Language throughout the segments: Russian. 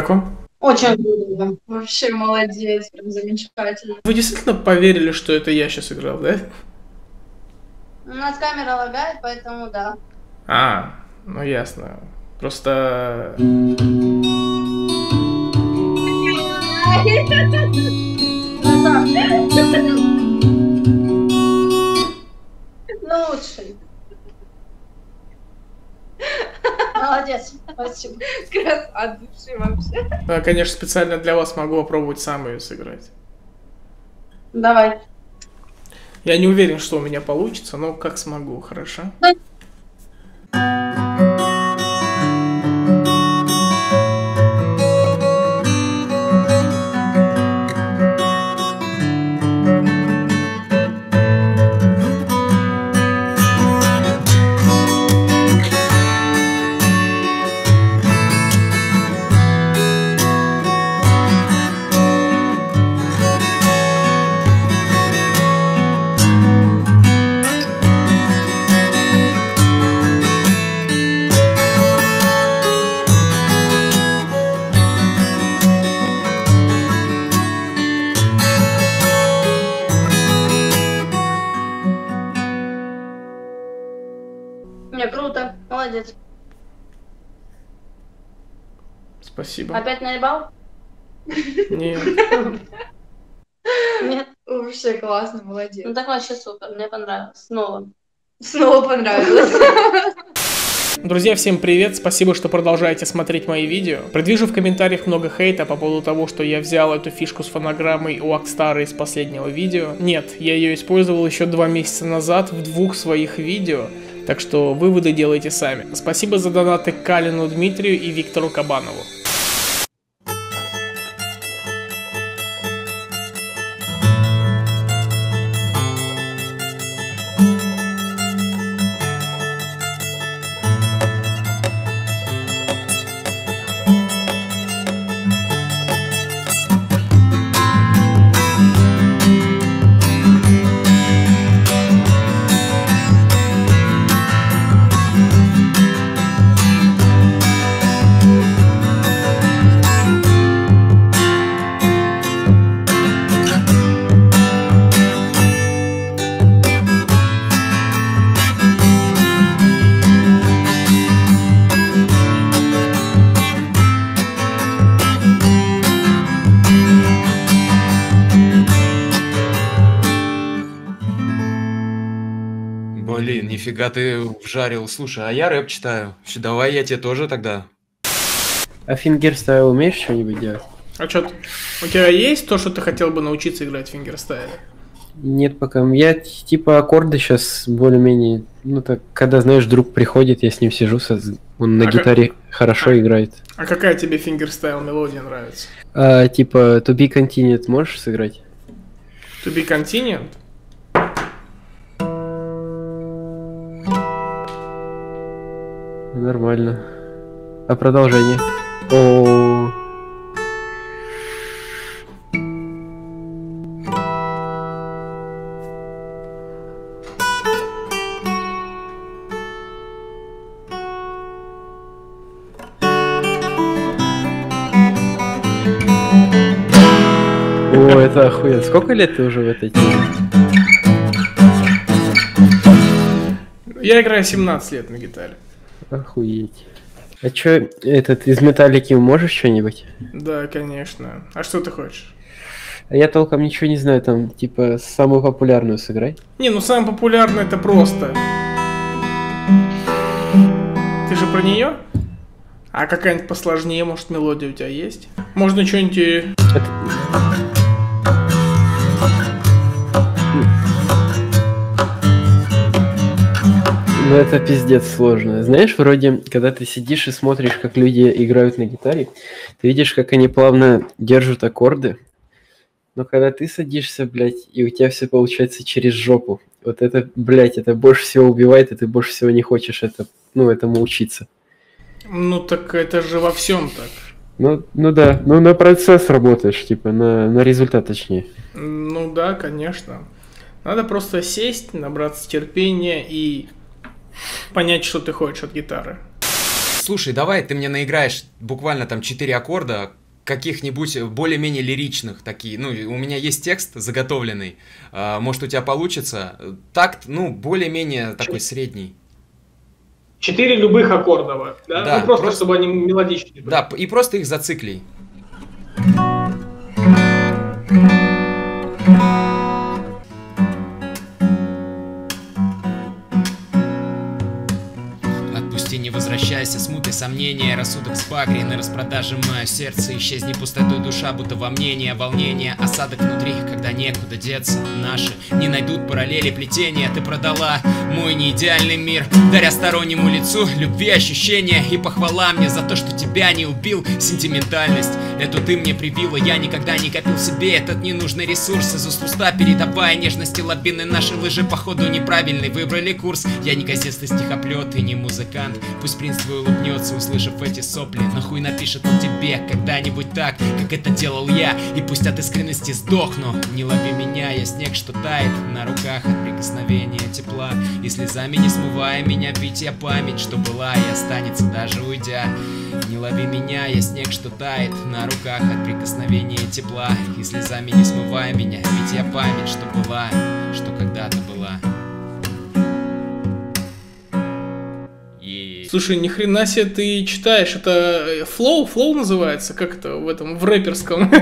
Как вам? Очень круто. Вообще молодец, прям замечательно. Вы действительно поверили, что это я сейчас играл, да? У нас камера лагает, поэтому да. А, ну ясно. Просто... Ну, лучший. Молодец, спасибо. От души вообще. Я, конечно, специально для вас могу попробовать сам ее сыграть. Давай. Я не уверен, что у меня получится, но как смогу, хорошо? Не, Молодец. Спасибо. Опять наебал? Нет. Нет. Вообще классно, молодец. Ну так вообще супер, мне понравилось. Снова. Снова понравилось. Друзья, всем привет! Спасибо, что продолжаете смотреть мои видео. Предвижу в комментариях много хейта по поводу того, что я взял эту фишку с фонограммой у Акстара из последнего видео. Нет, я ее использовал еще два месяца назад в двух своих видео, так что выводы делайте сами. Спасибо за донаты Калину Дмитрию и Виктору Кабанову. Нифига ты вжарил. Слушай, а я рэп читаю. Давай я тебе тоже тогда. А фингерстайл умеешь что-нибудь делать? А что, у тебя есть то, что ты хотел бы научиться играть в фингерстайле? Нет, пока. Я типа аккорды сейчас более-менее... Ну так, когда, знаешь, друг приходит, я с ним сижу, он на А как- гитаре хорошо играет. А какая тебе фингерстайл мелодия нравится? А, типа, To Be Continued можешь сыграть? To be continued? Нормально. А продолжение? О, О, это охуенно. Сколько лет ты уже в этой теме? Я играю 17 лет на гитаре. Охуеть. А чё, этот, из металлики можешь что-нибудь? Да, конечно. А что ты хочешь? А я толком ничего не знаю, там, типа, самую популярную сыграй. Не, ну самое популярное это просто. Ты же про нее? А какая-нибудь посложнее, может, мелодия у тебя есть? Можно что-нибудь... э, Ну это пиздец сложно. Знаешь, вроде, когда ты сидишь и смотришь, как люди играют на гитаре, ты видишь, как они плавно держат аккорды. Но когда ты садишься, блядь, и у тебя все получается через жопу, вот это, блядь, это больше всего убивает, и ты больше всего не хочешь это, ну, этому учиться. Ну так это же во всем так. Ну, ну да, ну на процесс работаешь, типа, на, на результат точнее. Ну да, конечно. Надо просто сесть, набраться терпения и понять, что ты хочешь от гитары. Слушай, давай ты мне наиграешь буквально там 4 аккорда, каких-нибудь более-менее лиричных такие. Ну, у меня есть текст заготовленный. А, Может, у тебя получится. Такт, ну, более-менее такой средний. Четыре любых аккордов, да? Да, ну просто, просто- чтобы они мелодичные были. Да, и просто их зациклей. Возвращайся, смуты сомнения Рассудок с багри, на распродаже мое сердце. Исчезни пустотой душа, будто во мнение Волнение, осадок внутри, когда некуда деться. Наши не найдут параллели плетения Ты продала мой неидеальный мир. Даря стороннему лицу любви ощущения И похвала мне за то, что тебя не убил. Сентиментальность, эту ты мне привила Я никогда не копил себе этот ненужный ресурс. Из уст уста передавая нежности лобины Наши лыжи походу неправильный Выбрали курс, я не газетный стихоплет и не музыкант Пусть принц твой улыбнется, услышав эти сопли. Но хуй напишет он тебе когда-нибудь так, как это делал я. И пусть от искренности сдохну. Не лови меня, я снег, что тает На руках от прикосновения тепла. И слезами не смывая меня, бить я память, что была и останется даже уйдя. Не лови меня, я снег, что тает На руках от прикосновения тепла. И слезами не смывая меня, ведь я память, что была Что когда-то была Слушай, ни хрена себе ты читаешь. Это э, флоу? Флоу называется? Как это в этом, в рэперском?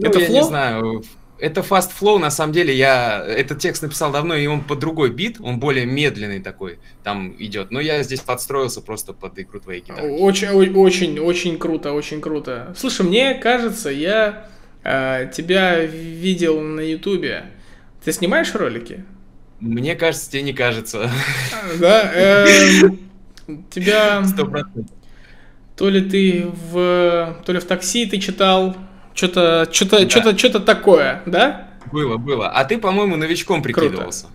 Ну, Это я не знаю. Это Fast Flow, на самом деле, я этот текст написал давно, и он под другой бит, он более медленный такой там идет. Но я здесь подстроился просто под игру твоей гитары. Очень, очень, очень круто, очень круто. Слушай, мне кажется, я э, тебя видел на Ютубе. Ты снимаешь ролики? Мне кажется, тебе не кажется. А, Да. эм, Тебя Сто процентов. то ли ты в то ли в такси ты читал что-то что-то Да. что-то что-то такое, да? Было, было. А ты, по-моему, новичком Круто. прикидывался.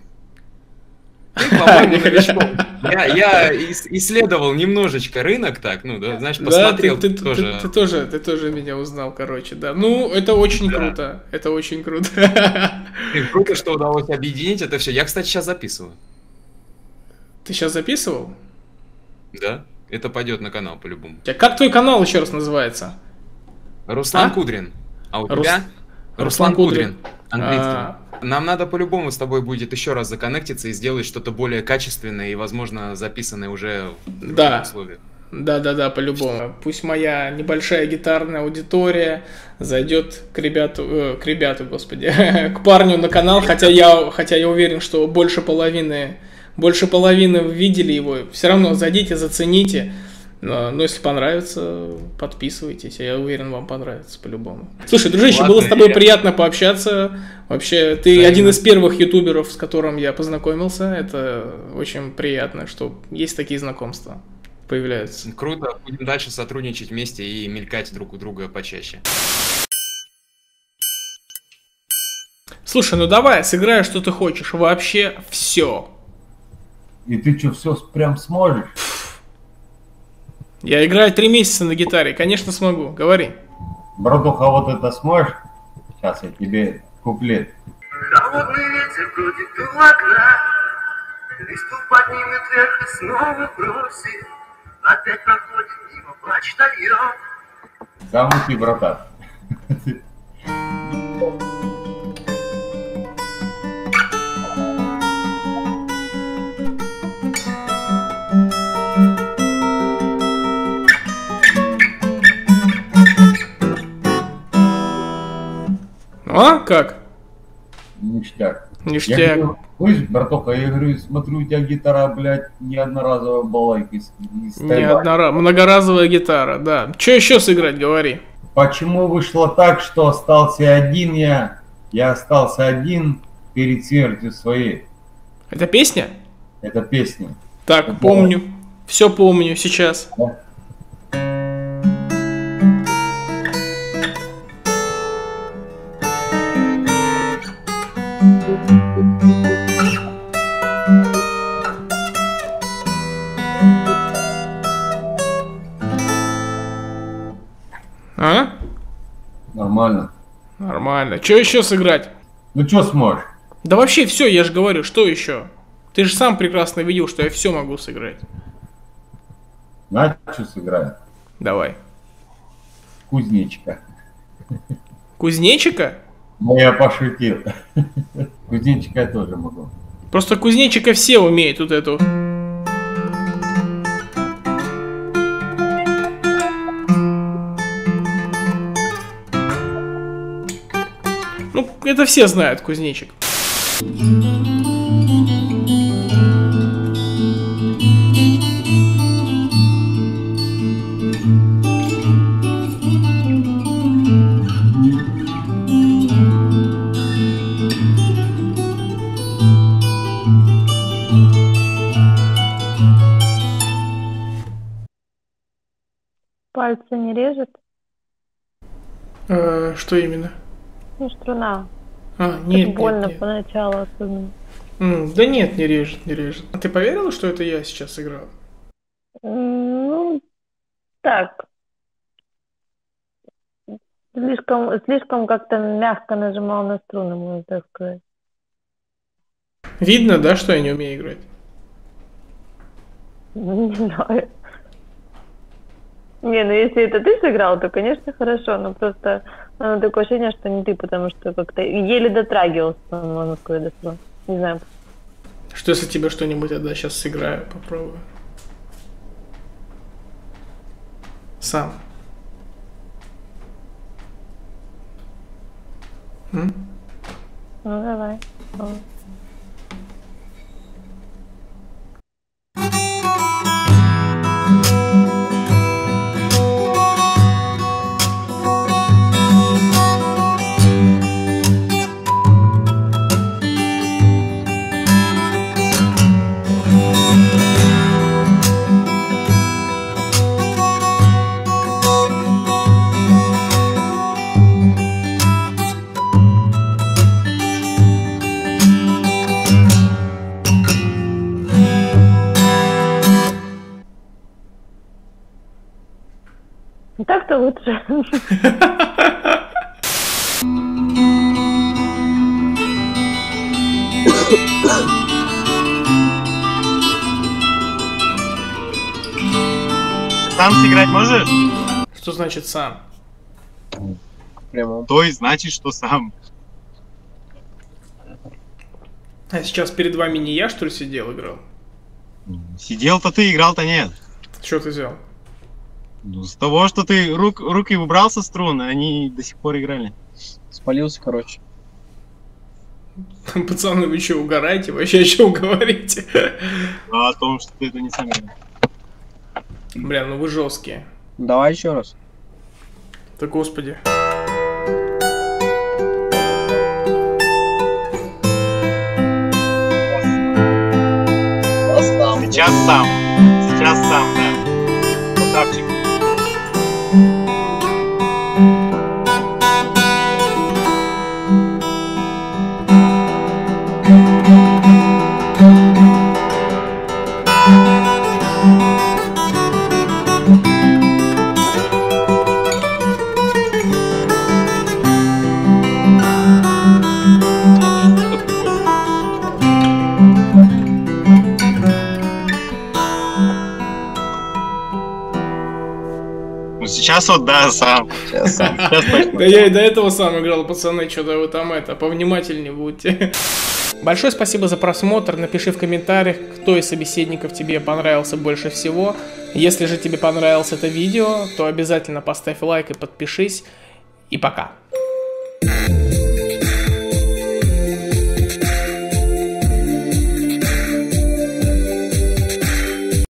Новичком. Я, я ис- исследовал немножечко рынок так, ну, да, знаешь, посмотрел да, ты, ты- тоже. ты- ты тоже, ты тоже меня узнал, короче, да. Ну, это очень Да. круто, это очень круто. Блин, Круто, что удалось объединить это все. Я, кстати, сейчас записываю. Ты сейчас записывал? Да? Это пойдет на канал по-любому. А Как твой канал еще раз называется? Руслан А? Кудрин. А у Рус- тебя? Руслан Руслан Кудрин. Кудрин. Английский. А, Нам надо по-любому с тобой будет еще раз законнектиться и сделать что-то более качественное и, возможно, записанное уже в Да. условиях. Да-да-да, по-любому. Пусть моя небольшая гитарная аудитория зайдет к ребяту, э, к ребяту, господи, к парню на канал, хотя я, хотя я уверен, что больше половины, больше половины видели его. Все равно зайдите, зацените. Но, если понравится, подписывайтесь. Я уверен, вам понравится по-любому. Слушай, дружище, Ладно, было с тобой я- приятно пообщаться. Вообще, ты Взаимно. один из первых ютуберов, с которым я познакомился. Это очень приятно, что есть такие знакомства появляются. Круто, будем дальше сотрудничать вместе и мелькать друг у друга почаще. Слушай, ну давай, сыграй, что ты хочешь. Вообще все. И ты что, все прям сможешь? Я играю три месяца на гитаре, конечно смогу. Говори. Братуха, вот это сможешь? Сейчас я тебе куплет. Холодный ветер крутит у окна Листву поднимет вверх и снова бросит Опять проходит мимо почтальон Замути, братан. А, как? Ништяк. Я Ништяк. говорю, слышь, братуха, я говорю, смотрю, у тебя гитара, блядь, не одноразовая балайка Не Тайваня. однора... Многоразовая гитара, да. Че еще сыграть, говори. Почему вышло так, что остался один я? Я остался один перед смертью своей. Это песня? Это песня. Так, помню. Все помню сейчас. А? Нормально. Нормально. Что еще сыграть? Ну что сможешь? Да вообще все, я же говорю, что еще? Ты же сам прекрасно видел, что я все могу сыграть. На что сыграем? Давай. Кузнечика. Кузнечика? Ну, я пошутил. Кузнечика я тоже могу. Просто кузнечика все умеют вот эту. Ну, это все знают, кузнечик. Пальцы не режет? Э, что именно? Ну, струна. А, Так нет, больно нет, нет. поначалу особенно. М, Да нет, не режет, не режет. А ты поверила, что это я сейчас играл? Ну, так. Слишком, слишком как-то мягко нажимал на струны, можно так сказать. Видно, да, что я не умею играть? Не знаю. Не, ну если это ты сыграл, то, конечно, хорошо, но просто оно такое ощущение, что не ты, потому что как-то еле дотрагивался, можно сказать, до струн. Не знаю. Что если тебе что-нибудь тогда сейчас сыграю, попробую? Сам. М? Ну, давай. давай. Лучше. Сам сыграть можешь? Что значит сам? То и значит, что сам. А сейчас перед вами не я, что ли, сидел, играл? Сидел-то ты, играл-то нет. Что ты взял? Ну, с того, что ты рук, руки убрал со струн, они до сих пор играли. Спалился, короче. Пацаны, вы что, угораете? Вообще о чем говорите? А о том, что ты это не сам играл. Бля, ну вы жесткие. Давай еще раз. Да господи. Сейчас сам. Сейчас сам, да. Красавчик. Ну сейчас вот да, сам. Сейчас. Да я и до этого сам играл, пацаны, что-то вы там это, повнимательнее будьте. Большое спасибо за просмотр. Напиши в комментариях, кто из собеседников тебе понравился больше всего. Если же тебе понравилось это видео, то обязательно поставь лайк и подпишись. И пока.